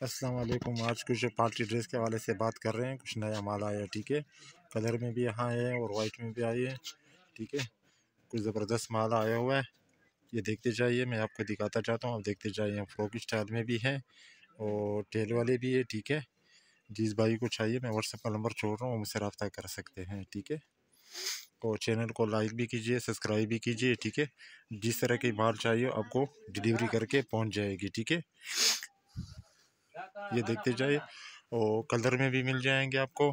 वालेकुम। आज कुछ पार्टी ड्रेस के हवाले से बात कर रहे हैं। कुछ नया माल आया, ठीक है? कलर में भी यहाँ है और वाइट में भी आई है, ठीक है? कुछ ज़बरदस्त माल आया हुआ है। ये देखते जाइए, मैं आपको दिखाता चाहता हूँ। आप देखते जाइए फ्रॉक स्टाइल में भी है और टेल वाले भी है, ठीक है? जिस भाई को चाहिए, मैं व्हाट्सएप का नंबर छोड़ रहा हूँ मुझसे रब्ता कर सकते हैं, ठीक है? और चैनल को लाइक भी कीजिए, सब्सक्राइब भी कीजिए, ठीक है? जिस तरह की माल चाहिए, आपको डिलीवरी करके पहुँच जाएगी, ठीक है? ये देखते जाइए। और कलर में भी मिल जाएँगे आपको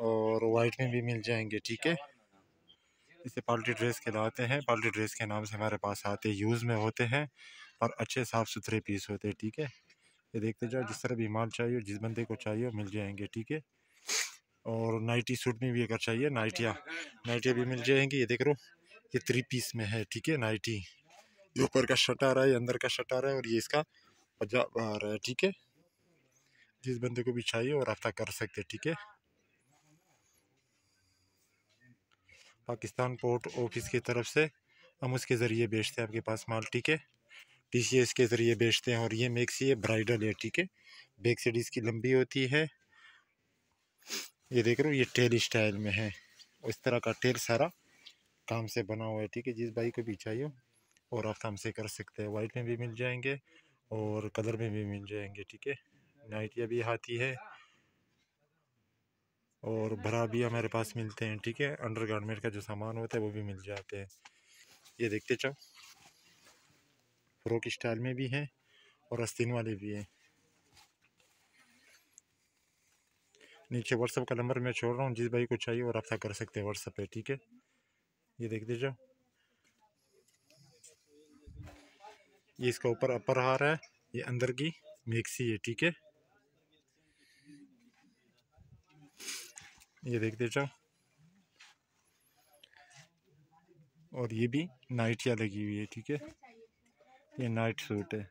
और वाइट में भी मिल जाएँगे ठीक है? इसे पार्टी ड्रेस कहलाते हैं। पार्टी ड्रेस के नाम से हमारे पास आते यूज़ में होते हैं और अच्छे साफ़ सुथरे पीस होते हैं ठीक है? ये देखते जाओ जिस तरह भी माल चाहिए जिस बंदे को चाहिए मिल जाएँगे ठीक है? और नाइटी सूट में भी अगर चाहिए नाइटिया नाइटिया भी मिल जाएँगी। ये देख रो ये थ्री पीस में है ठीक है नाइटी। ये ऊपर का शट आ रहा है अंदर का शट आ रहा है और ये इसका पंजाब आ रहा है ठीक है? जिस बंदे को भी चाहिए वो रब्ता कर सकते ठीक है? पाकिस्तान पोर्ट ऑफ़िस की तरफ़ से हम उसके ज़रिए बेचते हैं आपके पास माल, ठीक है? टी सी एस के ज़रिए बेचते हैं और ये मैक्सी है ब्राइडल है, ठीक है? बैक साइड इसकी लंबी होती है। ये देख रहे हो, ये टेल स्टाइल में है। इस तरह का टेल सारा काम से बना हुआ है, ठीक है? जिस भाई को भी चाहिए और आप हमसे कर सकते हैं। वाइट में भी मिल जाएँगे और कलर में भी मिल जाएँगे, ठीक है? नाइटिया भी आती है। और भरा भी हमारे पास मिलते हैं, ठीक है? अंडर गारमेंट का जो सामान होता है, वो भी मिल जाते हैं। ये देखते चाहो फ्रॉक स्टाइल में भी हैं और अस्तीन वाले भी हैं। नीचे व्हाट्सअप का नंबर मैं छोड़ रहा हूँ, जिस भाई को चाहिए वो रब्ता कर सकते हैं व्हाट्सअप पे, ठीक है? ये देखते जाओ ये इसका ऊपर अपर हार है, ये अंदर की मिक्सी है, ठीक है? ये देखते जाओ और ये भी नाइटिया लगी हुई है, ठीक है? ये नाइट सूट है।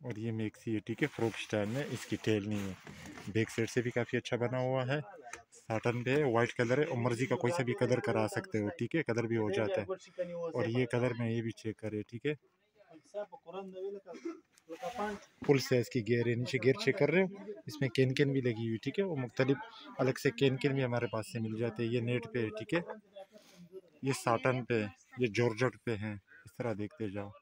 और ये मैक्सी है, ठीक है? फ्रॉक स्टाइल में, इसकी टेल नहीं है। बैक साइड से भी काफ़ी अच्छा बना हुआ है। साटन पे वाइट कलर है। और मर्ज़ी का कोई सा भी कलर करा सकते हो, ठीक है? कलर भी हो जाता है। और ये कलर में ये भी चेक करे, ठीक है? फुल साइज़ की गेयर है, नीचे गेयर चेक कर रहे हो? इसमें कैन कैन भी लगी हुई, ठीक है? वो मुख्तलिफ़, अलग से कैन कैन भी हमारे पास से मिल जाते हैं। ये नेट पे है, ठीक है? ये साटन पे, ये जॉर्जट पे हैं। इस तरह देखते जाओ।